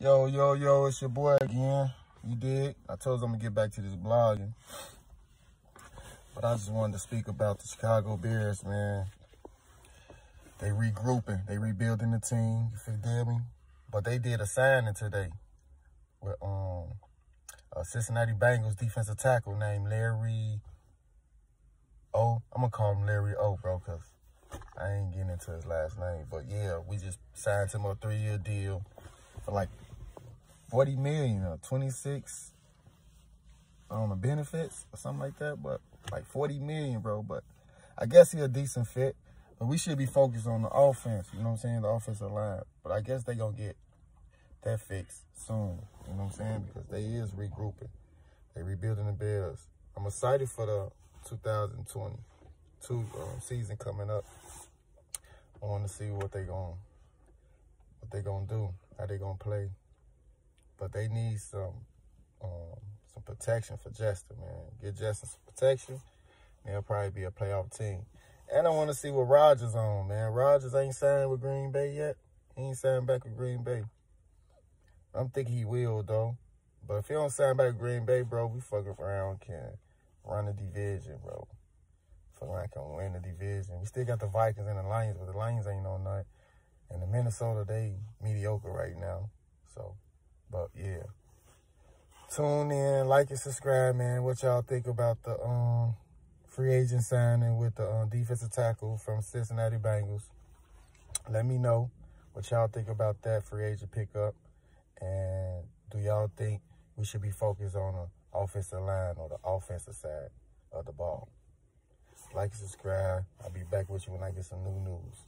Yo, yo, yo, it's your boy again. You did. I told you I'm gonna get back to this blogging. But I just wanted to speak about the Chicago Bears, man. They regrouping. They rebuilding the team. You feel me? But they did a signing today with um a Cincinnati Bengals defensive tackle named Larry O. I'm gonna call him Larry O, bro, cause I ain't getting into his last name. But yeah, we just signed him a three-year deal for like 40 million or 26 on the benefits or something like that. But like 40 million, bro. But I guess he a decent fit. But we should be focused on the offense. You know what I'm saying? The offensive line. But I guess they gonna get that fixed soon. You know what I'm saying? Because they is regrouping. They rebuilding the Bears. I'm excited for the 2022 um, season coming up. I want to see what they going what they gonna do, how they gonna play. But they need some um, some protection for Justin, man. Get Justin some protection. They'll probably be a playoff team. And I want to see what Rodgers on, man. Rodgers ain't signed with Green Bay yet. He ain't signed back with Green Bay. I'm thinking he will, though. But if he don't sign back with Green Bay, bro, we fucking around can run the division, bro. Fuck around can win the division. We still got the Vikings and the Lions, but the Lions ain't on night. And the Minnesota, they mediocre right now. So, but yeah. Tune in, like and subscribe, man. What y'all think about the um free agent signing with the um, defensive tackle from Cincinnati Bengals? Let me know what y'all think about that free agent pickup. And do y'all think we should be focused on the offensive line or the offensive side of the ball? Like and subscribe. I'll be back with you when I get some new news.